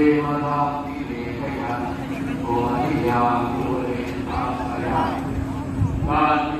เตปะระวิภูมิอเม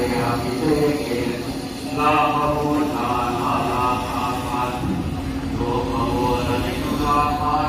Thank you.